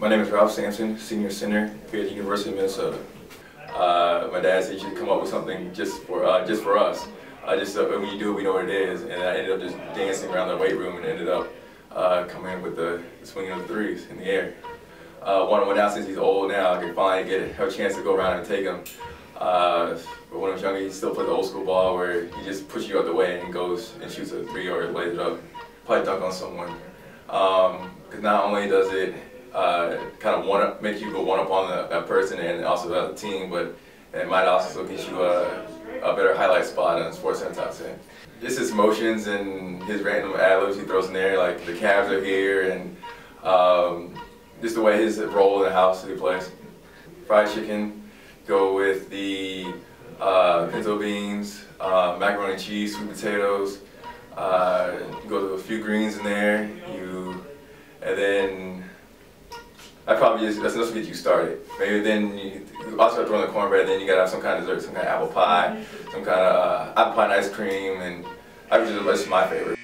My name is Ralph Sampson, senior center here at the University of Minnesota. Uh, my dad said you should come up with something just for uh, just for us. Uh, just so when you do it, we know what it is. And I ended up just dancing around the weight room and ended up uh, coming in with the, swinging of the threes in the air. Uh, one one now since he's old now, I can finally get a chance to go around and take him. Uh, but when I was younger, he still played the old school ball where he just pushes you out the way and goes and shoots a three or lays it up. Probably dunk on someone. Because um, not only does it uh, kind of one up, make you go one up on the, that person and also the other team, but it might also get you a, a better highlight spot on SportsCenter Top 10. Just his motions and his random ad-libs he throws in there, like the Cavs are here, and um, just the way his role in the house that he plays. Fried chicken, go with the uh, pinto beans, uh, macaroni and cheese, sweet potatoes, uh, go to a few greens in there, you, and then I probably just, that's enough to get you started. Maybe then you also have to run the cornbread, then you gotta have some kind of dessert, some kind of apple pie, some kind of uh, apple pie and ice cream, and I just, that's my favorite.